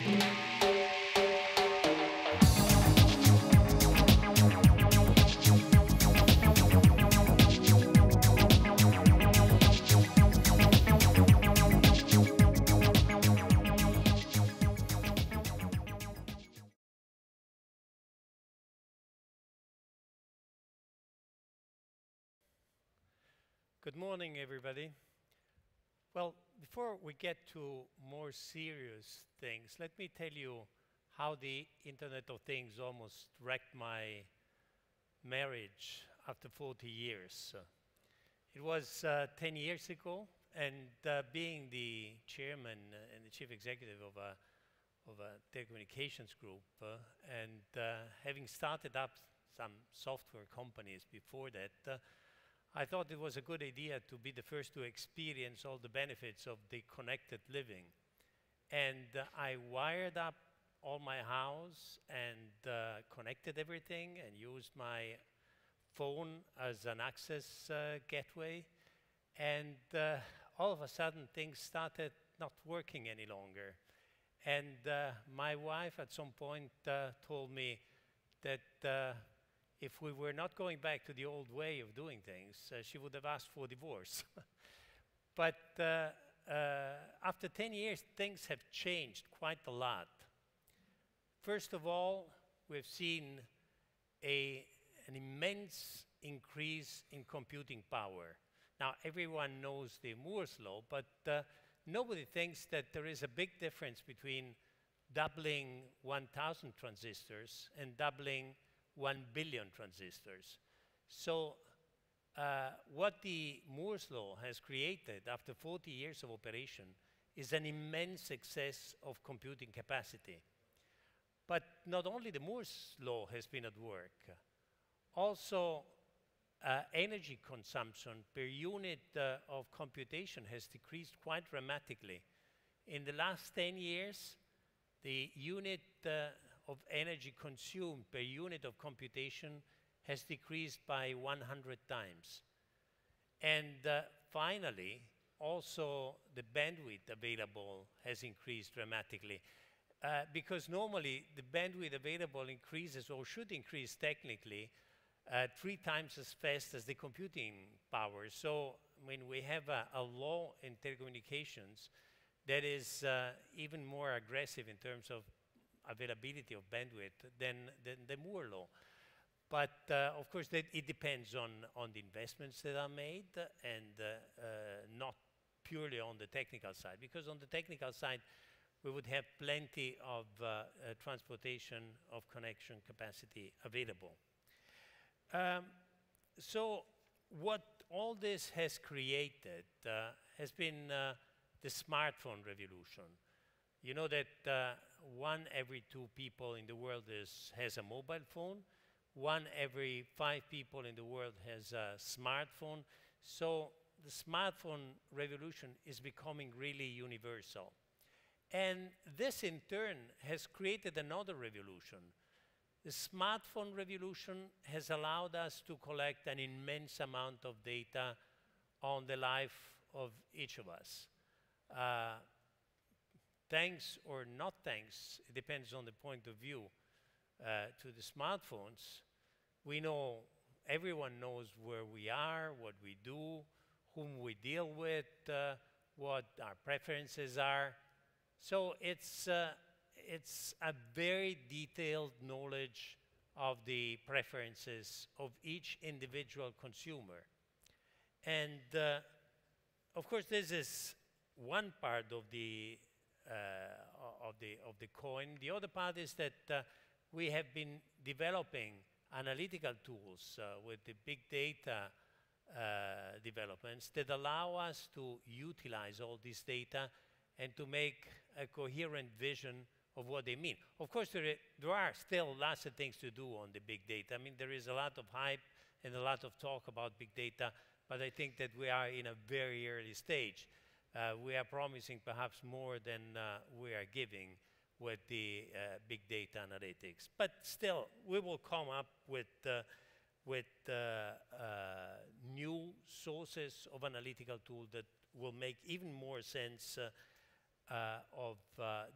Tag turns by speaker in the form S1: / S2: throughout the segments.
S1: Good morning, everybody. Well, before we get to more serious things, let me tell you how the Internet of Things almost wrecked my marriage after 40 years. It was uh, 10 years ago, and uh, being the chairman and the chief executive of a, of a telecommunications group, uh, and uh, having started up some software companies before that, uh, I thought it was a good idea to be the first to experience all the benefits of the connected living. And uh, I wired up all my house and uh, connected everything and used my phone as an access uh, gateway. And uh, all of a sudden, things started not working any longer. And uh, my wife at some point uh, told me that if we were not going back to the old way of doing things, uh, she would have asked for divorce. but uh, uh, after 10 years, things have changed quite a lot. First of all, we've seen a, an immense increase in computing power. Now, everyone knows the Moore's law, but uh, nobody thinks that there is a big difference between doubling 1,000 transistors and doubling 1 billion transistors. So uh, what the Moore's law has created after 40 years of operation is an immense excess of computing capacity. But not only the Moore's law has been at work, also uh, energy consumption per unit uh, of computation has decreased quite dramatically. In the last 10 years, the unit uh, of energy consumed per unit of computation has decreased by 100 times. And uh, finally, also the bandwidth available has increased dramatically. Uh, because normally the bandwidth available increases or should increase technically uh, three times as fast as the computing power. So when we have a, a law in telecommunications that is uh, even more aggressive in terms of availability of bandwidth than, than the Moore law. But uh, of course, it depends on, on the investments that are made and uh, uh, not purely on the technical side. Because on the technical side, we would have plenty of uh, uh, transportation of connection capacity available. Um, so what all this has created uh, has been the smartphone revolution. You know that uh, one every two people in the world is, has a mobile phone. One every five people in the world has a smartphone. So the smartphone revolution is becoming really universal. And this in turn has created another revolution. The smartphone revolution has allowed us to collect an immense amount of data on the life of each of us. Uh, thanks or not thanks, it depends on the point of view, uh, to the smartphones, we know, everyone knows where we are, what we do, whom we deal with, uh, what our preferences are. So it's, uh, it's a very detailed knowledge of the preferences of each individual consumer. And uh, of course, this is one part of the of, the, of the coin. The other part is that uh, we have been developing analytical tools uh, with the big data developments that allow us to utilize all this data and to make a coherent vision of what they mean. Of course, there, there, are still lots of things to do on the big data. I mean, there is a lot of hype and a lot of talk about big data, but I think that we are in a very early stage uh, we are promising perhaps more than uh, we are giving with the uh, big data analytics. But still, we will come up with, uh, with uh, uh, new sources of analytical tool that will make even more sense of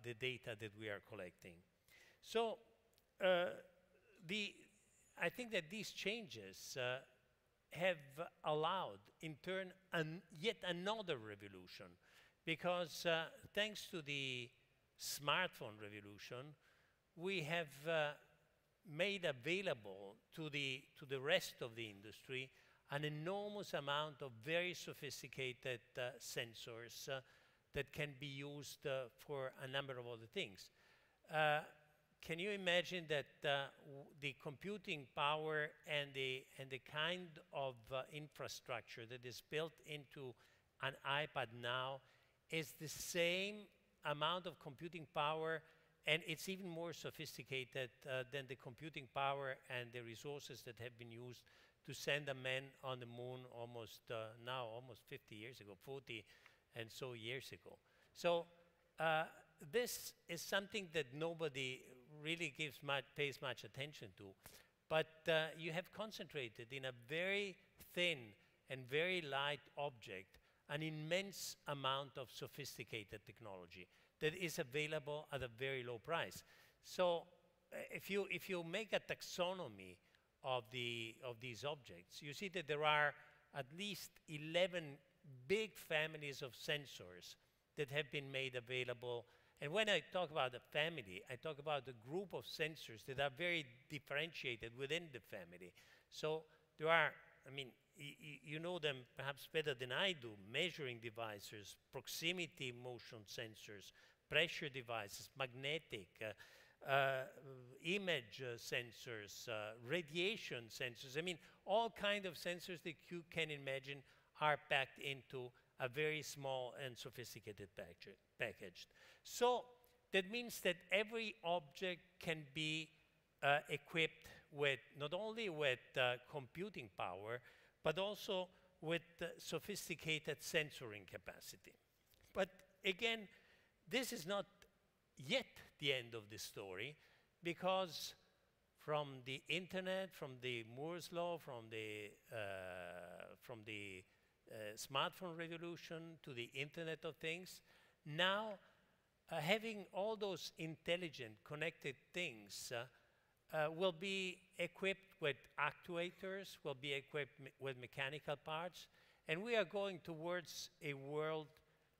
S1: the data that we are collecting. So uh, the, I think that these changes uh, have allowed, in turn, an yet another revolution, because uh, thanks to the smartphone revolution, we have uh, made available to the, to the rest of the industry an enormous amount of very sophisticated uh, sensors uh, that can be used uh, for a number of other things. Can you imagine that uh, the computing power and the, and the kind of uh, infrastructure that is built into an iPad now is the same amount of computing power and it's even more sophisticated uh, than the computing power and the resources that have been used to send a man on the moon almost uh, now, almost 50 years ago, 40 and so years ago. So uh, this is something that nobody really gives much, pays much attention to. But uh, you have concentrated in a very thin and very light object an immense amount of sophisticated technology that is available at a very low price. So uh, if you, if you make a taxonomy of, the, of these objects, you see that there are at least 11 big families of sensors that have been made available. And when I talk about a family, I talk about a group of sensors that are very differentiated within the family. So there are, I mean, you know them perhaps better than I do, measuring devices, proximity motion sensors, pressure devices, magnetic, uh, uh, image uh, sensors, uh, radiation sensors. I mean, all kind of sensors that you can imagine are packed into a very small and sophisticated package. So that means that every object can be uh, equipped with not only with uh, computing power, but also with uh, sophisticated sensoring capacity. But again, this is not yet the end of the story because from the internet, from the Moore's law, from the, uh, from the smartphone revolution to the Internet of Things, now uh, having all those intelligent connected things uh, uh, will be equipped with actuators, will be equipped me with mechanical parts, and we are going towards a world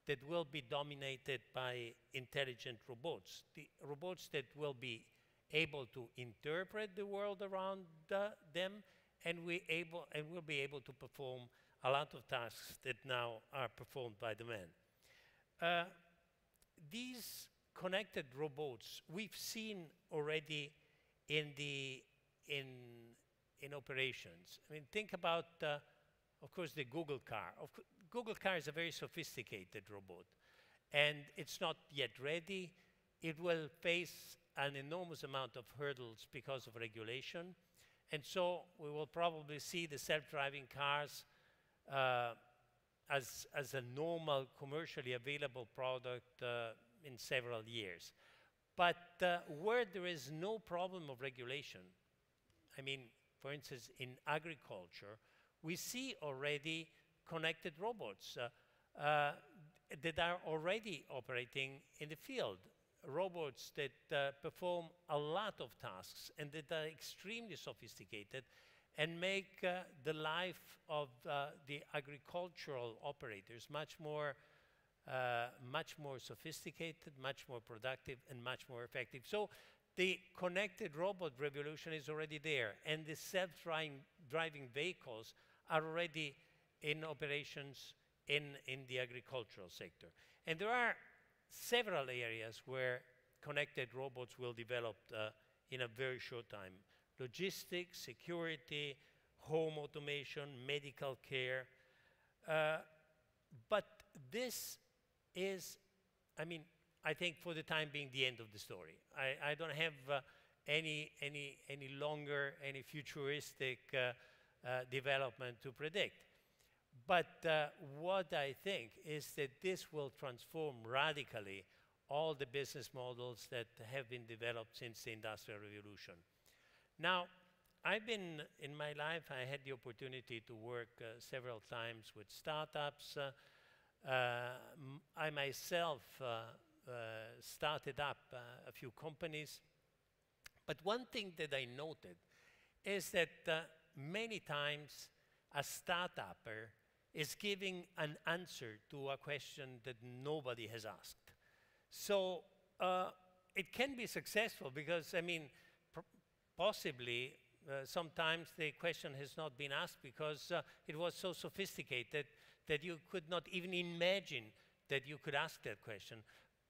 S1: that will be dominated by intelligent robots. The robots that will be able to interpret the world around the, them and we able and will be able to perform a lot of tasks that now are performed by the man. Uh, these connected robots we've seen already in the in in operations. I mean, think about, uh, of course, the Google car. Of Google car is a very sophisticated robot, and it's not yet ready. It will face an enormous amount of hurdles because of regulation, and so we will probably see the self-driving cars as as a normal commercially available product uh, in several years. But uh, where there is no problem of regulation, I mean, for instance, in agriculture, we see already connected robots uh, uh, that are already operating in the field. Robots that uh, perform a lot of tasks and that are extremely sophisticated and make uh, the life of uh, the agricultural operators much more uh, much more sophisticated, much more productive, and much more effective. So the connected robot revolution is already there, and the self-driving vehicles are already in operations in, in the agricultural sector. And there are several areas where connected robots will develop uh, in a very short time. Logistics, security, home automation, medical care. Uh, but this is, I mean, I think for the time being, the end of the story. I, I don't have uh, any, any, any longer, any futuristic uh, uh, development to predict. But uh, what I think is that this will transform radically all the business models that have been developed since the Industrial Revolution. Now, I've been, in my life, I had the opportunity to work uh, several times with startups, uh, uh, I myself uh, started up a few companies. But one thing that I noted is that many times a startupper is giving an answer to a question that nobody has asked. So uh, it can be successful because, I mean, possibly uh, sometimes the question has not been asked because uh, it was so sophisticated that you could not even imagine that you could ask that question.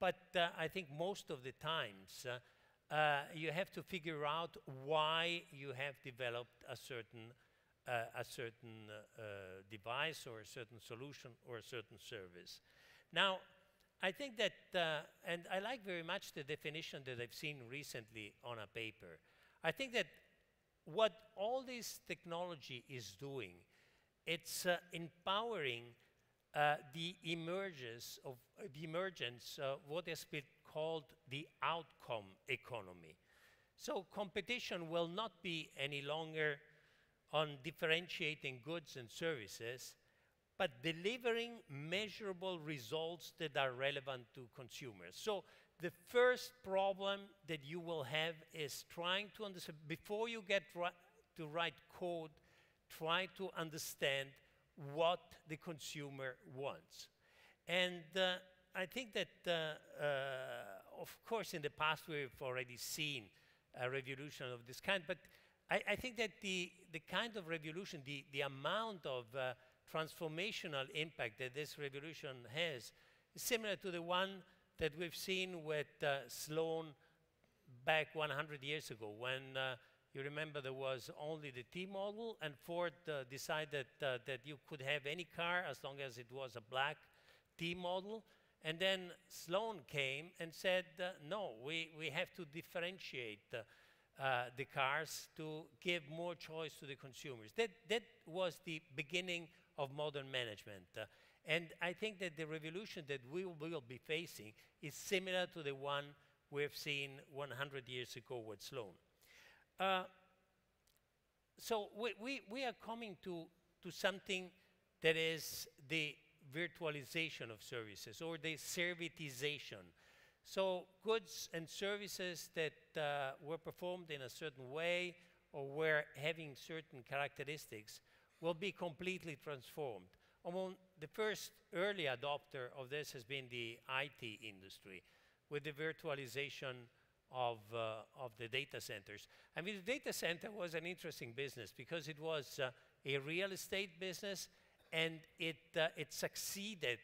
S1: But uh, I think most of the times uh, uh, you have to figure out why you have developed a certain uh, a certain device or a certain solution or a certain service. Now, I think that, and I like very much the definition that I've seen recently on a paper. I think that what all this technology is doing, it's uh, empowering uh, the emergence of uh, the emergence of what has been called the outcome economy. So competition will not be any longer on differentiating goods and services, but delivering measurable results that are relevant to consumers. So the first problem that you will have is trying to understand, before you get to write code, try to understand what the consumer wants. And uh, I think that, uh, uh, of course, in the past we've already seen a revolution of this kind, but I, I, think that the, the kind of revolution, the, the amount of uh, transformational impact that this revolution has is similar to the one that we've seen with uh, Sloan back 100 years ago when uh, you remember there was only the T model and Ford uh, decided uh, that you could have any car as long as it was a black T model. And then Sloan came and said, uh, no, we, we have to differentiate uh, the cars to give more choice to the consumers. That, that was the beginning of modern management. And I think that the revolution that we will be facing is similar to the one we've seen 100 years ago with Sloan. Uh, so we, we, we, are coming to, to something that is the virtualization of services or the servitization so goods and services that uh, were performed in a certain way or were having certain characteristics will be completely transformed. Among the first early adopter of this has been the IT industry with the virtualization of, uh, of the data centers. I mean, the data center was an interesting business because it was uh, a real estate business and it, uh, it succeeded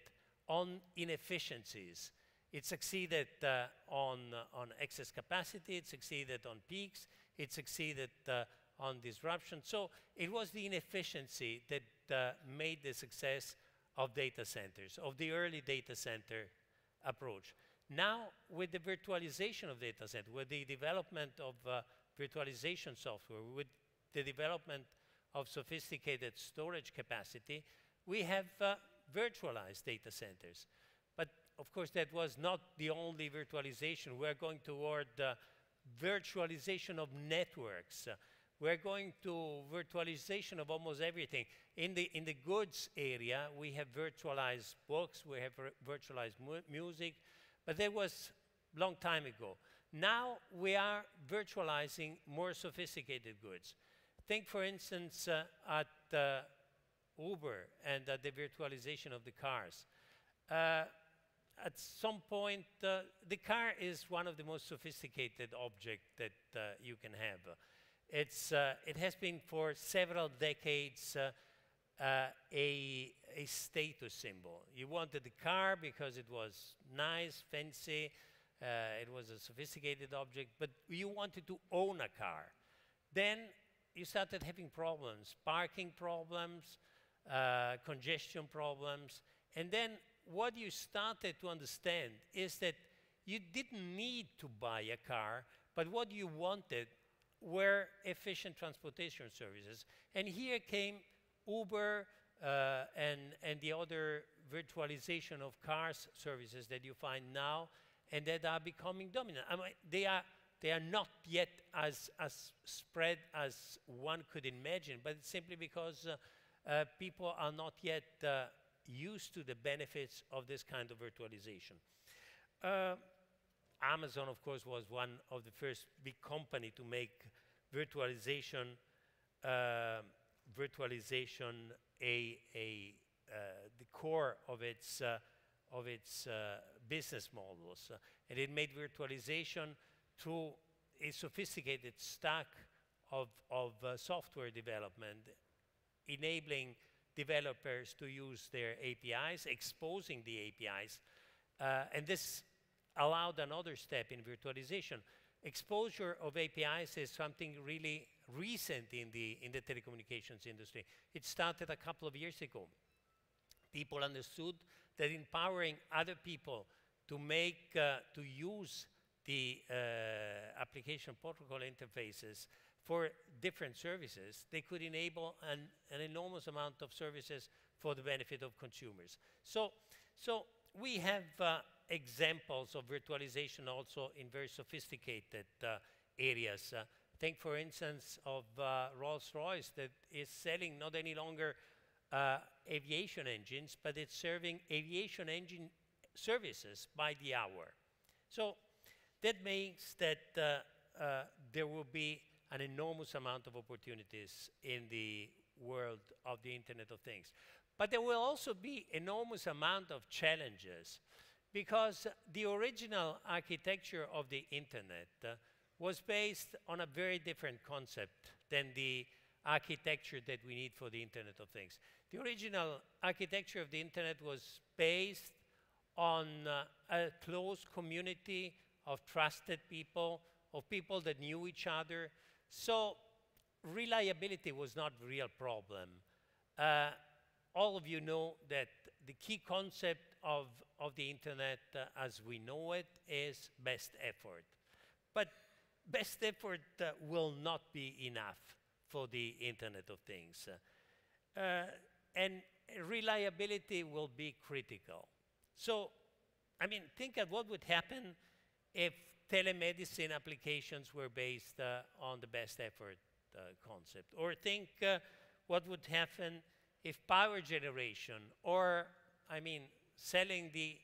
S1: on inefficiencies. It succeeded uh, on, uh, on excess capacity, it succeeded on peaks, it succeeded uh, on disruption. So it was the inefficiency that uh, made the success of data centers, of the early data center approach. Now, with the virtualization of data center, with the development of uh, virtualization software, with the development of sophisticated storage capacity, we have uh, virtualized data centers. But of course, that was not the only virtualization. We're going toward uh, virtualization of networks. We're going to virtualization of almost everything. In the, in the goods area, we have virtualized books, we have virtualized mu music, but that was long time ago. Now we are virtualizing more sophisticated goods. Think, for instance, uh, at uh, Uber and at the virtualization of the cars. Uh, at some point, uh, the car is one of the most sophisticated objects that uh, you can have. It's, uh, it has been for several decades uh, uh, a, a status symbol. You wanted the car because it was nice, fancy, uh, it was a sophisticated object, but you wanted to own a car. Then you started having problems, parking problems, congestion problems, and then what you started to understand is that you didn't need to buy a car, but what you wanted were efficient transportation services. And here came Uber uh, and, and the other virtualization of cars services that you find now and that are becoming dominant. I mean, they are, they are not yet as, as spread as one could imagine, but it's simply because uh, uh, people are not yet uh, used to the benefits of this kind of virtualization. Uh, Amazon, of course, was one of the first big company to make virtualization, uh, virtualization a, a uh, the core of its, uh, of its uh, business models. and it made virtualization through a sophisticated stack of, of software development, enabling developers to use their APIs, exposing the APIs, uh, and this allowed another step in virtualization. Exposure of APIs is something really recent in the, in the telecommunications industry. It started a couple of years ago. People understood that empowering other people to make, uh, to use the uh, application protocol interfaces for different services, they could enable an, an enormous amount of services for the benefit of consumers. So, so we have uh, examples of virtualization also in very sophisticated uh, areas. Uh, think, for instance, of uh, Rolls-Royce that is selling not any longer aviation engines, but it's serving aviation engine services by the hour. So that means that there will be an enormous amount of opportunities in the world of the Internet of Things. But there will also be enormous amount of challenges because the original architecture of the Internet uh, was based on a very different concept than the architecture that we need for the Internet of Things. The original architecture of the Internet was based on uh, a close community of trusted people, of people that knew each other. So reliability was not a real problem. Uh, all of you know that the key concept of, of the internet uh, as we know it is best effort. But best effort uh, will not be enough for the Internet of Things. Uh, and reliability will be critical. So, I mean, think of what would happen if telemedicine applications were based uh, on the best effort uh, concept. Or think uh, what would happen if power generation or, I mean, selling the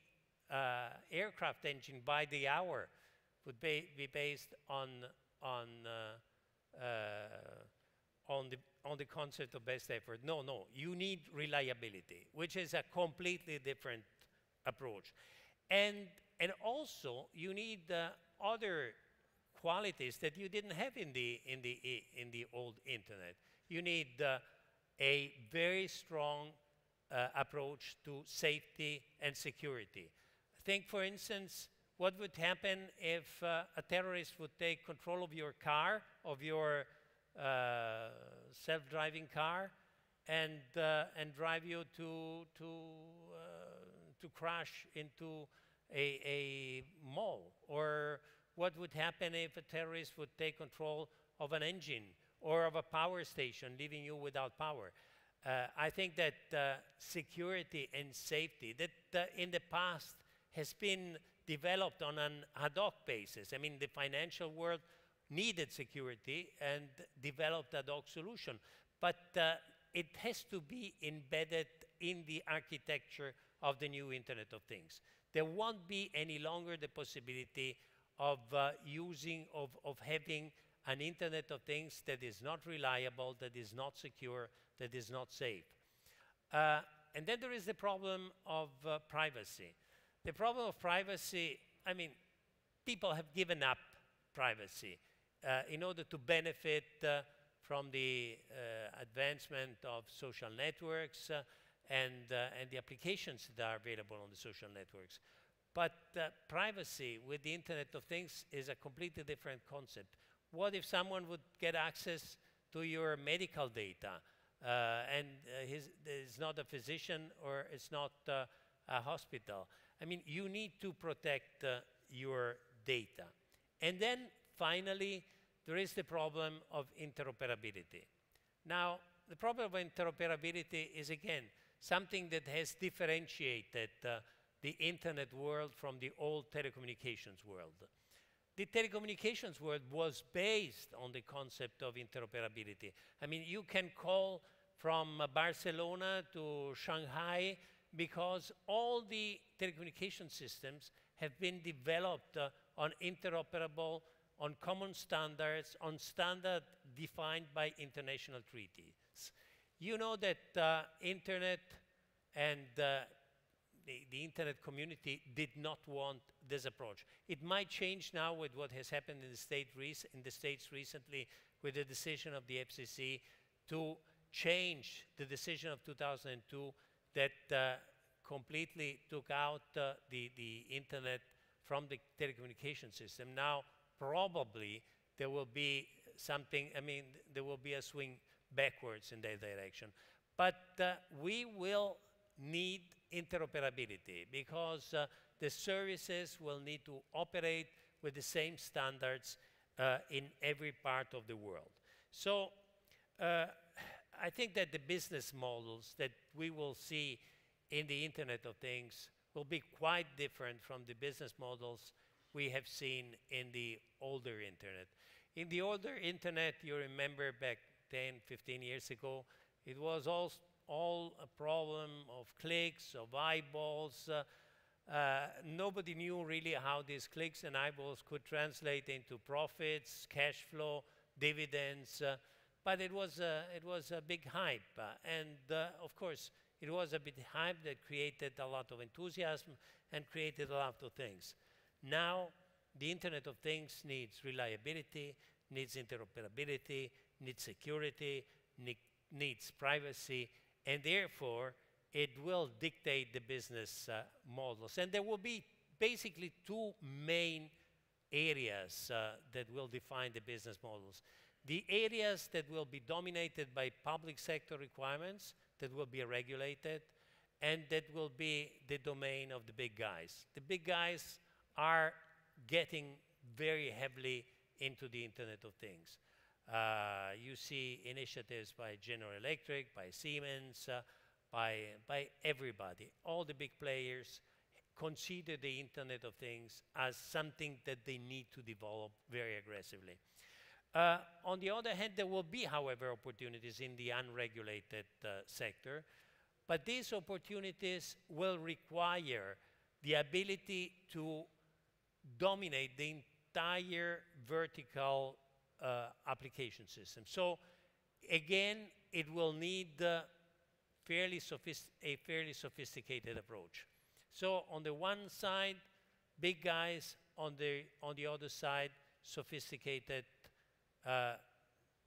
S1: uh, aircraft engine by the hour would be, be based on, on, uh, uh, on, the, on the concept of best effort. No, no, you need reliability, which is a completely different approach. And, and also, you need uh, other qualities that you didn't have in the, in the, in the old internet. You need uh, a very strong uh, approach to safety and security. Think, for instance, what would happen if uh, a terrorist would take control of your car, of your uh, self-driving car, and, uh, and drive you to, to, uh, to crash into a, a mall? Or what would happen if a terrorist would take control of an engine or of a power station, leaving you without power? Uh, I think that uh, security and safety that uh, in the past has been developed on an ad hoc basis. I mean, the financial world needed security and developed ad hoc solution, but uh, it has to be embedded in the architecture of the new Internet of Things. There won't be any longer the possibility of uh, using, of, of having an Internet of Things that is not reliable, that is not secure, that is not safe. Uh, and then there is the problem of uh, privacy. The problem of privacy, I mean, people have given up privacy uh, in order to benefit uh, from the uh, advancement of social networks uh, and, and the applications that are available on the social networks. But privacy with the Internet of Things is a completely different concept. What if someone would get access to your medical data and uh, his, is not a physician or it's not uh, a hospital? I mean, you need to protect uh, your data. And then finally, there is the problem of interoperability. Now, the problem of interoperability is again something that has differentiated uh, the internet world from the old telecommunications world the telecommunications world was based on the concept of interoperability. I mean, you can call from Barcelona to Shanghai because all the telecommunication systems have been developed uh, on interoperable, on common standards, on standard defined by international treaties. You know that uh, internet and uh, the, the, internet community did not want this approach. It might change now with what has happened in the, state in the States recently with the decision of the FCC to change the decision of 2002 that uh, completely took out uh, the, the internet from the telecommunication system. Now, probably there will be something, I mean, there will be a swing backwards in that direction. But uh, we will need interoperability because uh, the services will need to operate with the same standards uh, in every part of the world. So uh, I think that the business models that we will see in the Internet of Things will be quite different from the business models we have seen in the older Internet. In the older Internet, you remember back 10, 15 years ago, it was all, all a problem of clicks, of eyeballs. Uh, uh, nobody knew really how these clicks and eyeballs could translate into profits, cash flow, dividends. Uh, but it was, a, it was a big hype. Uh, and of course, it was a big hype that created a lot of enthusiasm and created a lot of things. Now, the Internet of Things needs reliability, needs interoperability, needs security, ne needs privacy, and therefore it will dictate the business uh, models. And there will be basically two main areas uh, that will define the business models. The areas that will be dominated by public sector requirements that will be regulated and that will be the domain of the big guys. The big guys are getting very heavily into the Internet of Things. Uh, you see initiatives by General Electric, by Siemens, uh, by, by everybody. All the big players consider the Internet of Things as something that they need to develop very aggressively. Uh, on the other hand, there will be, however, opportunities in the unregulated uh, sector, but these opportunities will require the ability to dominate the entire vertical uh, application system. So again, it will need uh, fairly a fairly sophisticated approach. So on the one side, big guys, on the, on the other side, sophisticated, uh,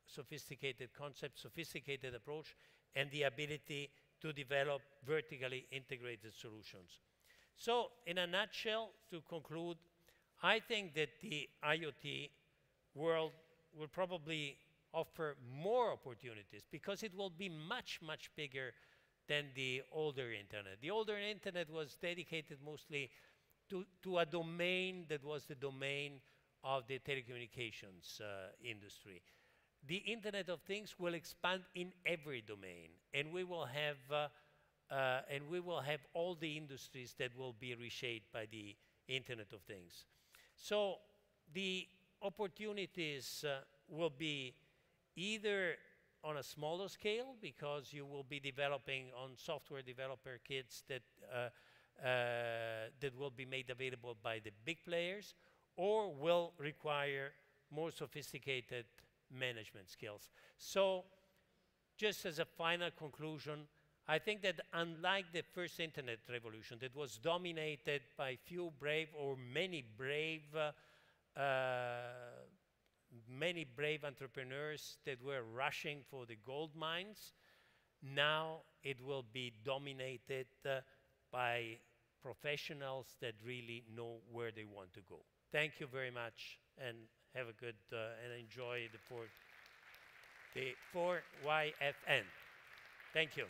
S1: sophisticated concept, sophisticated approach, and the ability to develop vertically integrated solutions. So in a nutshell, to conclude, I think that the IoT world will probably offer more opportunities because it will be much, much bigger than the older internet. The older internet was dedicated mostly to, to a domain that was the domain of the telecommunications uh, industry. The Internet of Things will expand in every domain, and we will have uh, uh, and we will have all the industries that will be reshaped by the Internet of Things. So the opportunities uh, will be either on a smaller scale because you will be developing on software developer kits that, uh, uh, that will be made available by the big players or will require more sophisticated management skills. So just as a final conclusion, I think that unlike the first internet revolution that was dominated by few brave or many brave uh, uh, many brave entrepreneurs that were rushing for the gold mines. Now it will be dominated uh, by professionals that really know where they want to go. Thank you very much and have a good uh, and enjoy the 4, the 4YFN. Thank you.